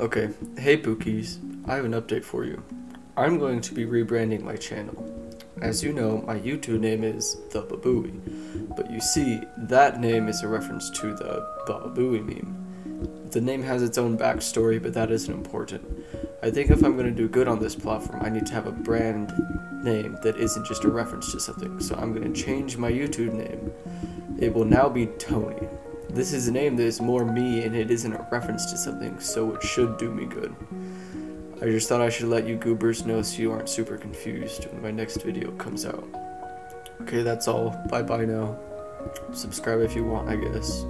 Okay, hey Pookies, I have an update for you. I'm going to be rebranding my channel. As you know, my YouTube name is The Babooey, but you see, that name is a reference to the Baba Booey meme. The name has its own backstory, but that isn't important. I think if I'm going to do good on this platform, I need to have a brand name that isn't just a reference to something, so I'm going to change my YouTube name. It will now be Tonei. This is a name that is more me and it isn't a reference to something, so it should do me good. I just thought I should let you goobers know so you aren't super confused when my next video comes out. Okay, that's all. Bye bye now. Subscribe if you want, I guess.